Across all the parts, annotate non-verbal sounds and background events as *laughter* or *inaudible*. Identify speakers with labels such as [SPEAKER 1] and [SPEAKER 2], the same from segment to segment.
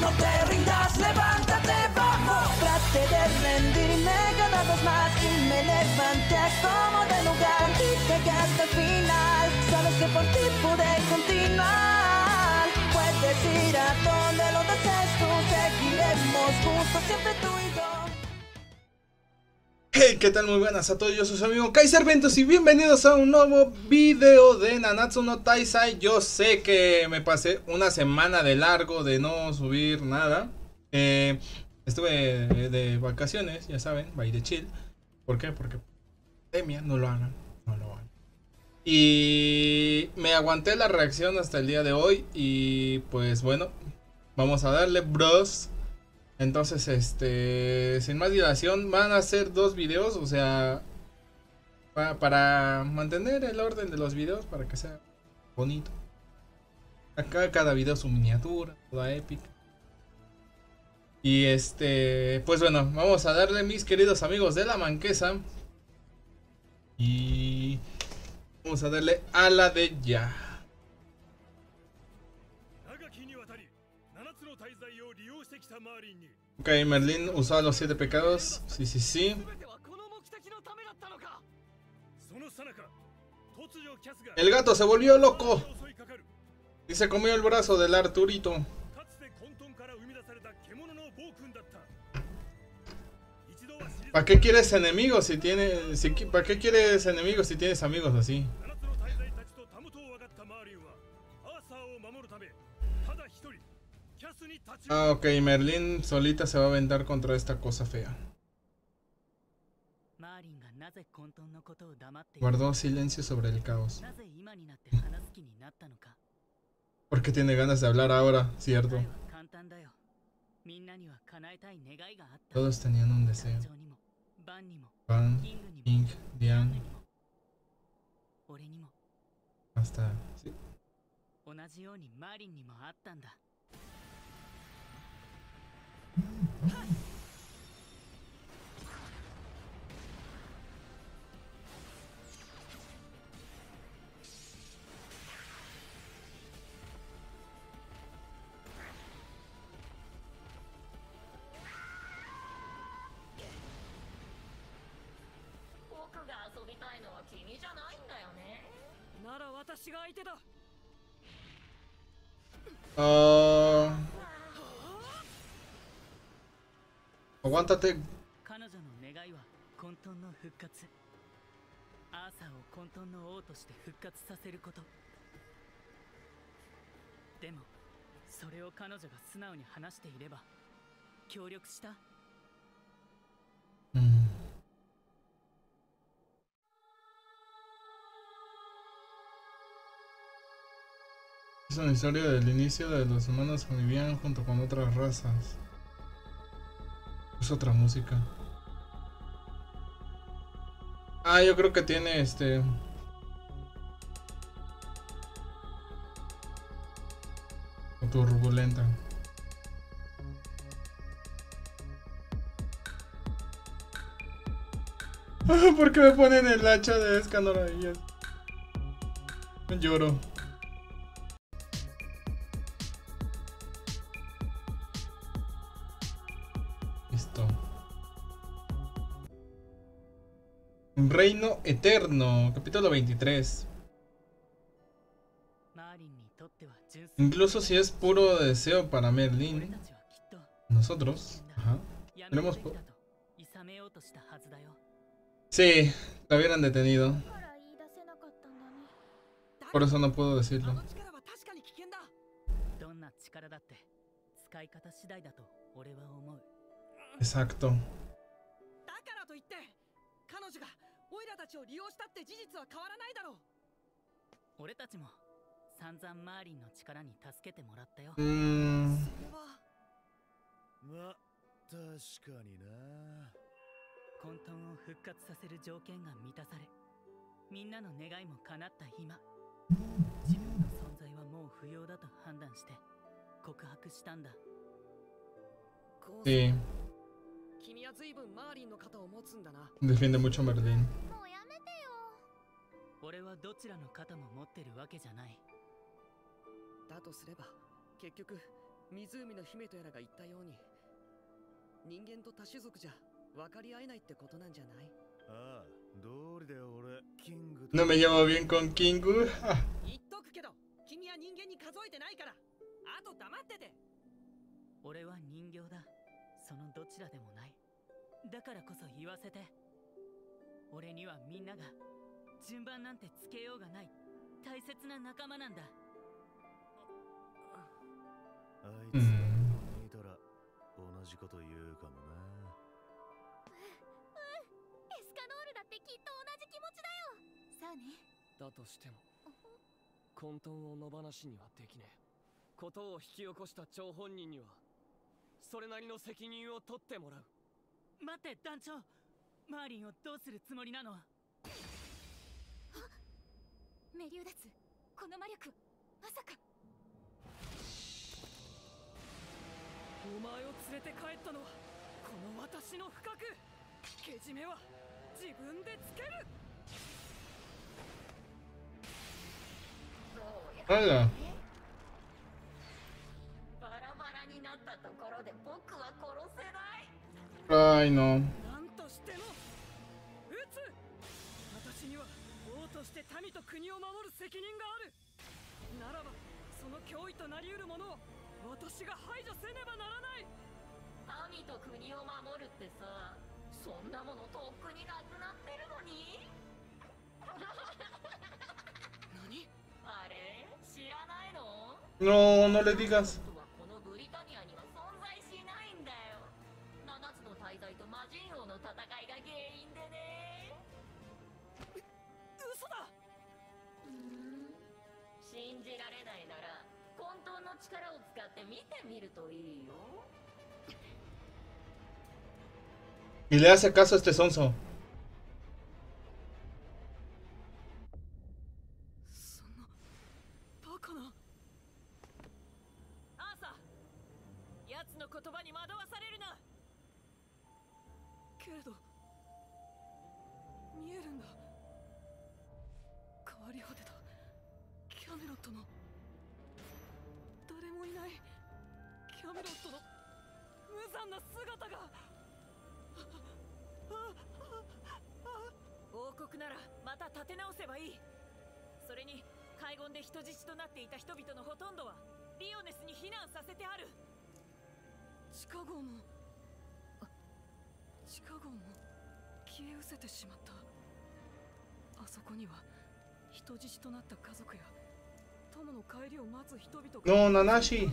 [SPEAKER 1] No te rindas, levántate, vamos. Trate de rendirme cada vez más y me levanté como de lugar. Y llegué hasta el final, sabes que por ti pude continuar. Puedes ir a donde lo desees tú, seguiremos juntos siempre tú y yo.
[SPEAKER 2] Hey, ¿qué tal? Muy buenas a todos, yo soy su amigo Kaiser Ventos y bienvenidos a un nuevo video de Nanatsu no Taisai. Yo sé que me pasé una semana de largo de no subir nada. Eh, estuve de, de vacaciones, ya saben, by de chill. ¿Por qué? Porque pandemia, no lo hagan, no lo hagan. Y me aguanté la reacción hasta el día de hoy y pues bueno, vamos a darle bros. Entonces, este, sin más dilación, van a ser dos videos, o sea, pa- para mantener el orden de los videos, para que sea bonito. Acá cada video su miniatura, toda épica. Y este, pues bueno, vamos a darle mis queridos amigos de la manquesa. Y vamos a darle a la de ya.
[SPEAKER 3] さなか突如キャスが
[SPEAKER 2] El gato se volvió loco
[SPEAKER 3] 襲いかかる
[SPEAKER 2] y se comió el brazo del Arturito.
[SPEAKER 3] かつて混沌から生み出された獣の暴君だった一度は退
[SPEAKER 2] ¿Para qué quieres enemigos si tienes... Si, qui- ¿Para qué quieres enemigos si tienes amigos así? Ah, ok, Merlin solita se va a aventar contra esta cosa fea. Guardó silencio sobre el caos. Porque tiene ganas de hablar ahora, cierto. Todos tenían un deseo. Van, King,
[SPEAKER 4] Dian.
[SPEAKER 2] Hasta. ¿sí?
[SPEAKER 5] な
[SPEAKER 4] ら私が相手だ。
[SPEAKER 2] Ah, aguántate.
[SPEAKER 4] 彼女の願いは混沌の復活。アーサーを混沌の王として復活させること。でもそれを彼女が素直に話していれば協力した？
[SPEAKER 2] Es una historia del inicio de los humanos que vivían junto con otras razas. Es otra música. Ah, yo creo que tiene este. Turbulenta. *laughs* ¿Por qué me ponen el hacha de Escanor? Lloro. Reino Eterno, capítulo 23. Incluso si es puro deseo para Merlin, nosotros ajá, tenemos Sí, lo hubieran detenido. Por eso no puedo decirlo. Exacto.
[SPEAKER 6] だからといって彼女がオイラたちを利用したって事実は変わらないだろう。
[SPEAKER 4] 俺たちも散々マーリンの力に助けてもらったよ。
[SPEAKER 2] Mm,
[SPEAKER 6] それは
[SPEAKER 3] ま確かにな。
[SPEAKER 4] 混沌を復活させる条件が満たされみんなの願いも叶った今。自分の存在はもう不要だと判断して告白したんだ。
[SPEAKER 2] sí, defiende mucho Merlin.
[SPEAKER 5] もうやめてよ。
[SPEAKER 4] 俺はどちらの肩も持ってるわけじゃない。
[SPEAKER 6] だとすれば結局湖の姫とやらが言ったように人間と多種族じゃ分かり合えないってことなんじゃない？
[SPEAKER 7] ああ道理だよ俺。キング
[SPEAKER 2] No me llevo bien con. *laughs*
[SPEAKER 6] 言っとくけど君は人間に数えてないから。あと黙ってて。
[SPEAKER 4] 俺は人形だそのどちらでもない。だからこそ言わせて。俺にはみんなが順番なんてつけようがない。大切な仲間なんだ。
[SPEAKER 7] あいつ
[SPEAKER 2] うん。
[SPEAKER 7] 見たら同じこと言うかもな。
[SPEAKER 5] エスカノールだってきっと同じ気持ちだよ。さあね。
[SPEAKER 6] だとしても混沌を野放しにはできねえ。ことを引き起こした張本人にはそれなりの責任を取ってもらう。
[SPEAKER 4] 待って団長。マーリンをどうするつもりなの？
[SPEAKER 5] メリオダスこの魔力まさか。
[SPEAKER 6] お前を連れて帰ったのはこの私の不覚。けじめは自分でつける。
[SPEAKER 5] そで僕は殺せない。
[SPEAKER 2] Ay, no.
[SPEAKER 6] 何としても撃つ。私には王として民と国を守る責任がある。ならばその脅威となり得るものを私が排除せねばならない。
[SPEAKER 5] 民と国を守るってさそんなものとっくになくなってるのに。
[SPEAKER 6] 何？
[SPEAKER 5] あれ？知らないの
[SPEAKER 2] ？No, no le digas.
[SPEAKER 5] 力を使って見てみるといいよ
[SPEAKER 2] Y le hace caso a este sonso.
[SPEAKER 6] メロットの無残な姿が。王国ならまた立て直せばいい。それに海軍で人質となっていた人々のほとんどはリオネスに避難させてある。地下壕もあ地下壕も消え失せてしまった。あそこには人質となった家族や友の帰りを待つ人々が。
[SPEAKER 2] No, Nanashi.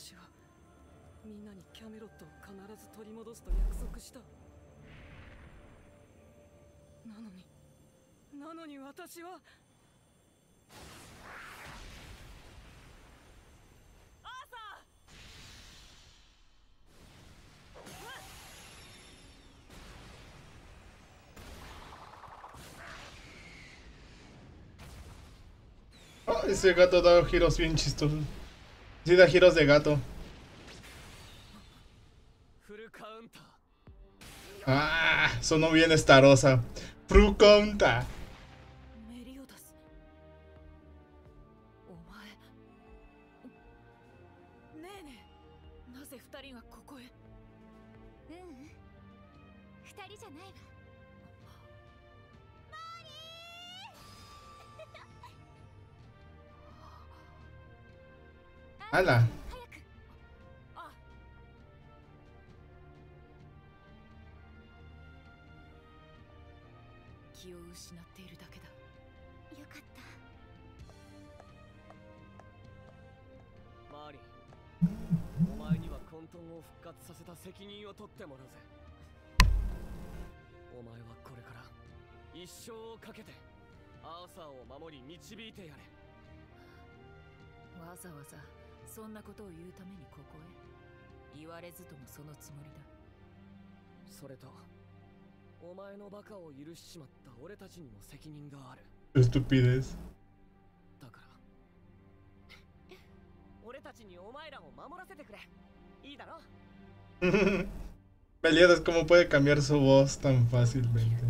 [SPEAKER 6] 私はみんなにキャメロットを必ず取り戻すと約束したなのになのに私は
[SPEAKER 2] Ah, ese gato da giros bien chistosos. Sí, da giros de gato.
[SPEAKER 6] フルカウンター
[SPEAKER 2] Ah, sonó bien estarosa. Fruconta. ¡Hala!
[SPEAKER 5] 早く
[SPEAKER 6] あ気を失っているだけだ
[SPEAKER 5] よかった
[SPEAKER 6] マーリンお前には混沌を復活させた責任を取ってもらうぜお前はこれから一生をかけてアーサーを守り導いてやれ
[SPEAKER 8] わざわざそんなことを言うためにここへ？言われずともそのつもりだ。
[SPEAKER 6] それとお前のバカを許しちまった俺たちにも責任がある。
[SPEAKER 2] Estupidez.
[SPEAKER 6] だから。*laughs* 俺たちにお前らを守らせてくれ。いいだろ？*laughs*
[SPEAKER 2] Meliodas, ¿cómo puede cambiar su voz tan fácilmente?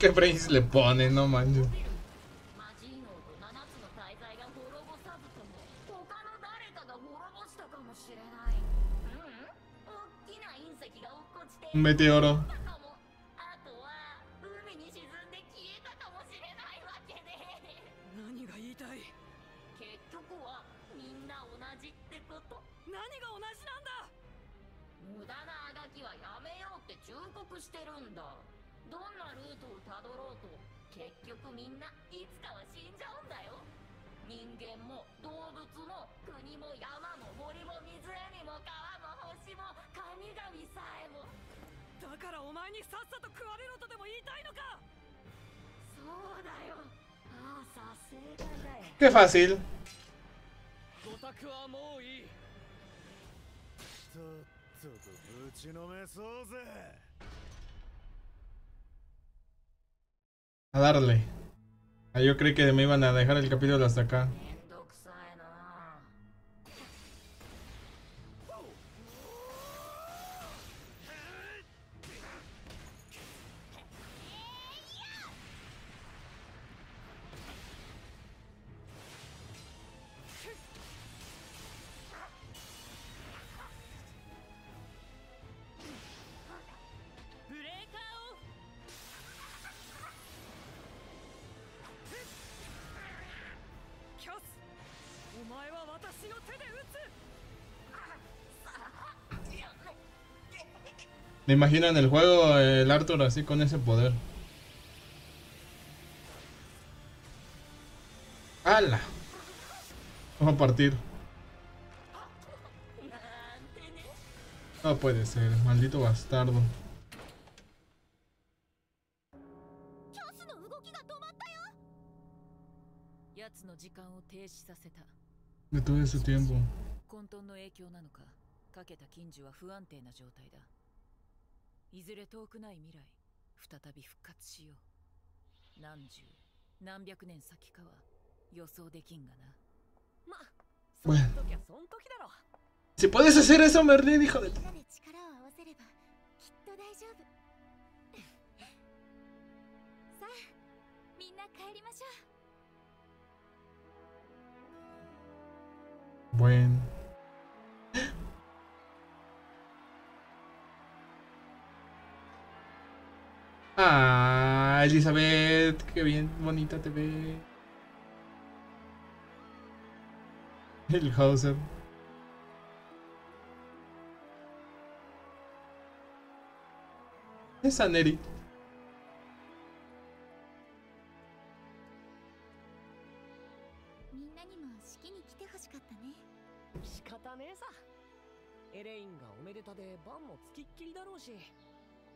[SPEAKER 2] ¿Qué Brains le pone? No manches.
[SPEAKER 5] 魔人
[SPEAKER 6] 前にさっさと食われろとでも言いたいのか
[SPEAKER 5] そうだよああさ正解だよ
[SPEAKER 2] Qué fácil.
[SPEAKER 9] ごたくはもういい
[SPEAKER 7] とっととぶちのめそうぜ
[SPEAKER 2] A darle. Ah, yo creí que me iban a dejar el capítulo hasta acá. Me imagino en el juego el Arthur así con ese poder. ¡Hala! Vamos a partir.
[SPEAKER 5] なんてね
[SPEAKER 2] No puede ser, maldito bastardo.
[SPEAKER 6] キャスの動きが止まったよ
[SPEAKER 8] 奴の時間を停止させた
[SPEAKER 2] De todo ese tiempo.
[SPEAKER 8] いずれ遠くない未来再び復活しよう。何十何百年先かは予想できんがな。
[SPEAKER 9] まそんな時はそん時だろ。
[SPEAKER 2] Si puedes hacer eso, Merlin, hijo de... *laughs*
[SPEAKER 6] みんな帰りましょう。
[SPEAKER 2] Bueno. Ah, Elizabeth, qué bien bonita te ve. El Hauser. Esa Neri.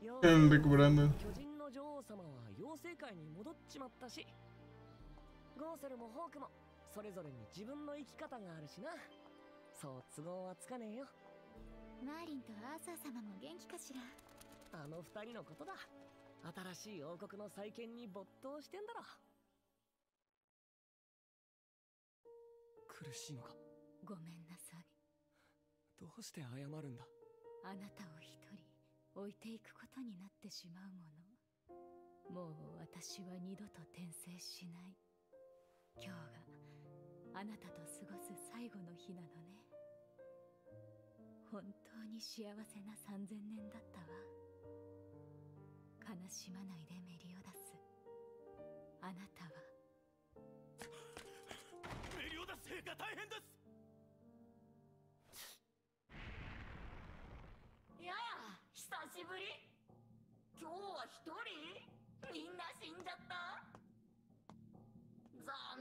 [SPEAKER 2] Están recuperando.
[SPEAKER 9] 巨人の女王様は妖精界に戻っちまったしゴーセルもホークもそれぞれに自分の生き方があるしな。そう都合はつかねえよ。
[SPEAKER 6] マーリンとアーサー様も元気かしら？
[SPEAKER 9] あの二人のことだ。新しい王国の再建に没頭してんだろ。苦しいのか？
[SPEAKER 8] ごめんなさい。
[SPEAKER 9] どうして謝るんだ？
[SPEAKER 8] あなたを一人置いていくことになってしまうもの。もう私は二度と転生しない。今日があなたと過ごす最後の日なのね。本当に幸せな3000年だったわ。悲しまないでメリオダス。あなたは。
[SPEAKER 3] メリオダス兵が大変です。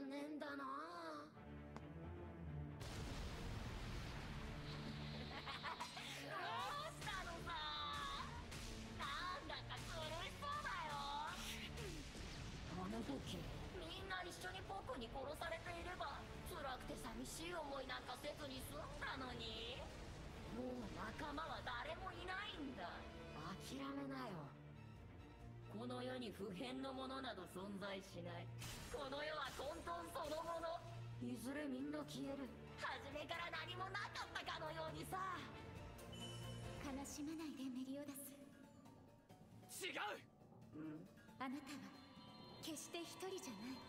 [SPEAKER 5] 残念だな。どうしたのさ。なんだか苦しそうだよ。同の時。みんな一緒に僕に殺されていれば辛くて寂しい思いなんかせずに済んだのに。もう仲間は誰もいないんだ。諦めなよ。この世に普遍のものなど存在しない。この世は混沌そのもの。いずれみんな消える。初めから何もなかったかのようにさ。
[SPEAKER 8] 悲しまないでメリオダス。
[SPEAKER 9] 違う！
[SPEAKER 8] あなたは決して一人じゃない。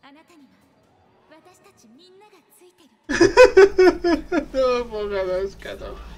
[SPEAKER 8] あなたには私たちみんながついてる。
[SPEAKER 2] No pongas cara.
[SPEAKER 9] 制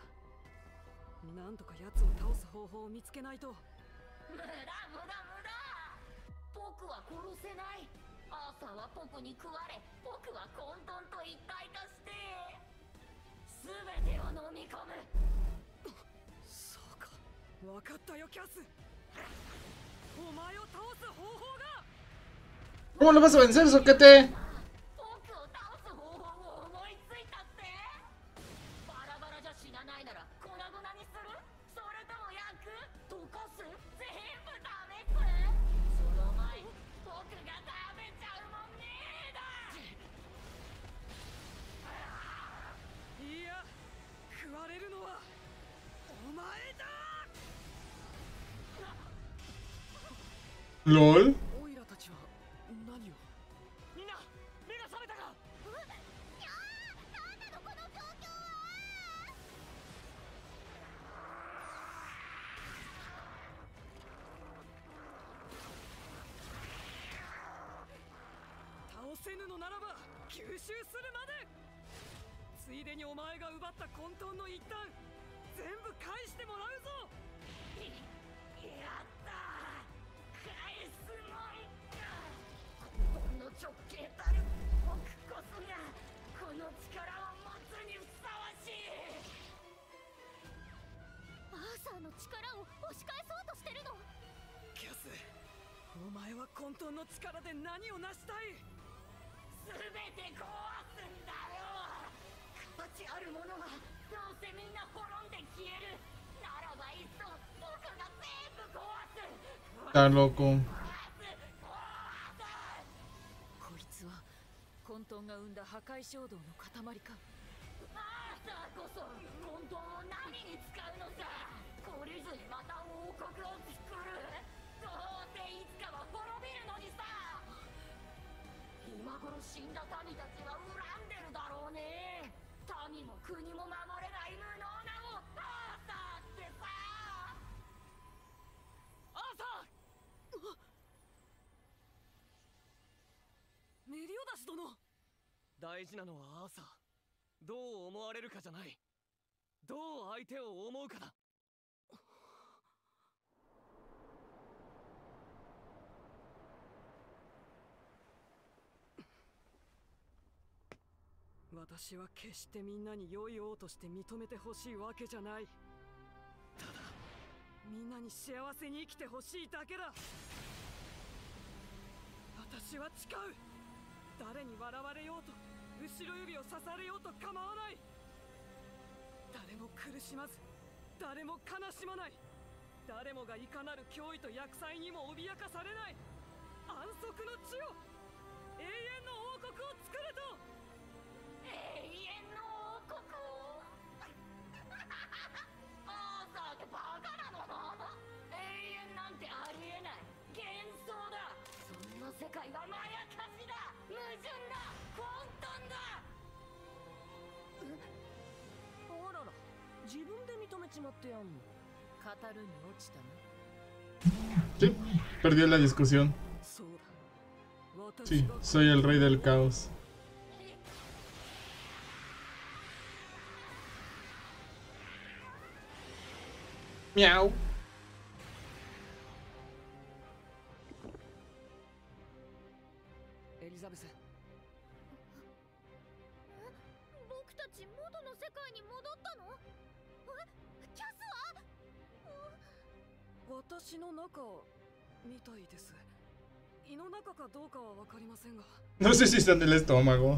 [SPEAKER 5] なん
[SPEAKER 9] とか
[SPEAKER 6] 奴を倒す方法を見つけないと。
[SPEAKER 5] 無駄無駄無駄。僕は殺せない。アーサーは僕に食われ僕は混沌と一体化して。全てを飲み込む。
[SPEAKER 6] そうか。分かったよキャス。お前を倒す方法が。
[SPEAKER 2] ¿Cómo lo vas a vencer, soquete?
[SPEAKER 6] でついでにお前が奪った混沌の一端全部返してもらうぞ。*laughs*
[SPEAKER 5] 直径たる僕こそがこの力を持つにふさわしい。
[SPEAKER 8] アーサーの力を押し返そうとしてるの。
[SPEAKER 6] キャスお前は混沌の力で何を成したい？
[SPEAKER 5] 全て壊すんだよ。形あるものはどうせみんな滅んで消える。ならばいっそ僕が全部壊す。
[SPEAKER 2] Está loco.
[SPEAKER 6] 混沌が生んだ破壊衝動の塊か？
[SPEAKER 5] アーサーこそ混沌を何に使うのさ！懲りずにまた王国を作る！どうせいつかは滅びるのにさ！今頃死んだ民たちは恨んでるだろうね！民も国も守れない無能なもんアーサーってさ
[SPEAKER 9] アーサ
[SPEAKER 6] メリオダス殿！
[SPEAKER 9] ー大事なのはアーサー。どう思われるかじゃない。どう相手を思うかだ。
[SPEAKER 6] 私は決してみんなに良い王として認めてほしいわけじゃない。ただみんなに幸せに生きてほしいだけだ。私は誓う。誰に笑われようと後ろ指を刺されようと構わない。誰も苦しまず誰も悲しまない。誰もがいかなる脅威と厄災にも脅かされない。安息の地を永遠の王国を作ると。
[SPEAKER 5] 永遠の王国？をアーサーってバカなの？永遠なんてありえない。幻想だ。そんな世界はまやかしだ。矛盾だ。
[SPEAKER 2] perdió la discusión. Sí, soy el rey del caos. Miau.
[SPEAKER 6] 私の中みたいです。胃の中かどうかは分かりませんが。
[SPEAKER 2] No sé si está en el estómago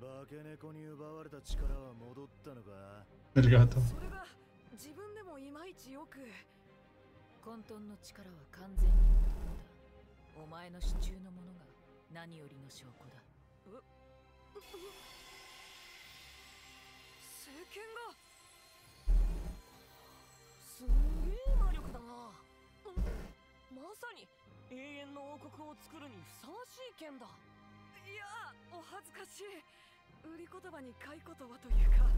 [SPEAKER 7] 化け猫に奪われた力は戻ったのか
[SPEAKER 2] ？del gato.
[SPEAKER 6] それが自分でもいまいちよく。
[SPEAKER 10] 混沌の力は完全に戻ったお前の支柱のものが何よりの証拠だ。*laughs*
[SPEAKER 6] 聖剣が。すんげまさに永遠の王国を作るにふさわしい剣だ。いやお恥ずかしい。売り言葉に買い言葉というか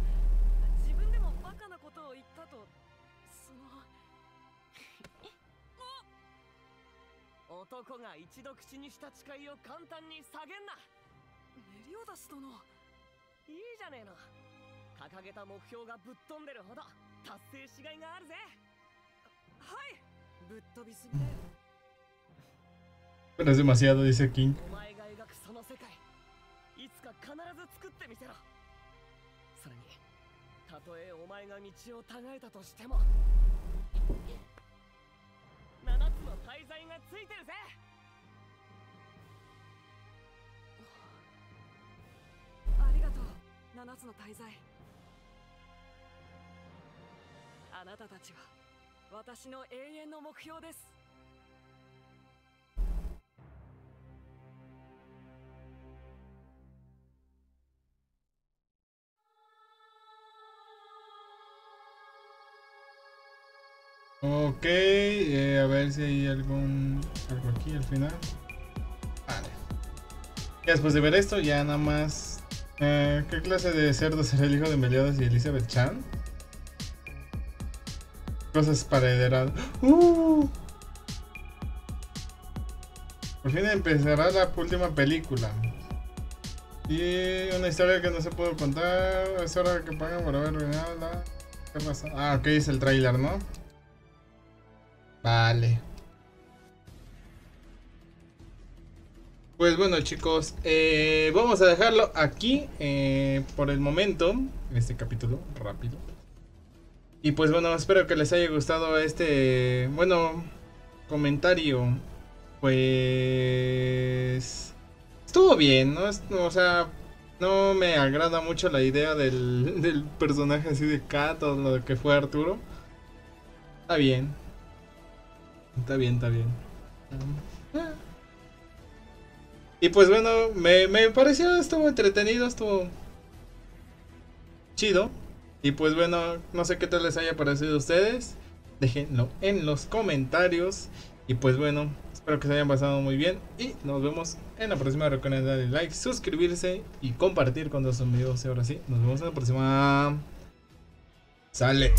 [SPEAKER 6] 自分でもバカなことを言ったとその *laughs*
[SPEAKER 9] 男が一度口にした誓いを簡単に下げんな。
[SPEAKER 6] メリオダス殿。
[SPEAKER 9] いいじゃねえの掲げた目標がぶっ飛んでるほど達成しがいがあるぜ。
[SPEAKER 6] はい。ぶっ飛びすぎだよ
[SPEAKER 2] Pero es demasiado, dice King.
[SPEAKER 9] お前が描くその世界いつか必ず作ってみせろそれにたとえお前が道をたがえたとしても七つの大罪がついてるぜ
[SPEAKER 6] ありがとう七つの大罪あなたたちは私の永遠の目標です
[SPEAKER 2] Ok, eh, a ver si hay algún algo aquí al final. Vale. Ya después de ver esto, ya nada más. eh, ¿Qué clase de cerdo será el hijo de Meliodas y Elizabeth Chan? Cosas para heredar. ¡Uh! Por fin empezará la última película. Y una historia que no se pudo contar. Es hora que pagan por haber arruinado la. Ah, ok, es el tráiler, ¿no? Vale. Pues bueno chicos, eh, vamos a dejarlo aquí eh, por el momento, en este capítulo, rápido. Y pues bueno, espero que les haya gustado este, bueno, comentario. Pues... Estuvo bien, ¿no? O sea, no me agrada mucho la idea del, *laughs* del personaje así de Kat o lo que fue Arturo. Está bien. Está bien, está bien. Ah. Y pues bueno, me, me pareció, estuvo entretenido, estuvo chido. Y pues bueno, no sé qué tal les haya parecido a ustedes. Déjenlo en los comentarios. Y pues bueno, espero que se hayan pasado muy bien. Y nos vemos en la próxima. Recuerden darle like, suscribirse y compartir con sus amigos. Y ahora sí, nos vemos en la próxima. Sale.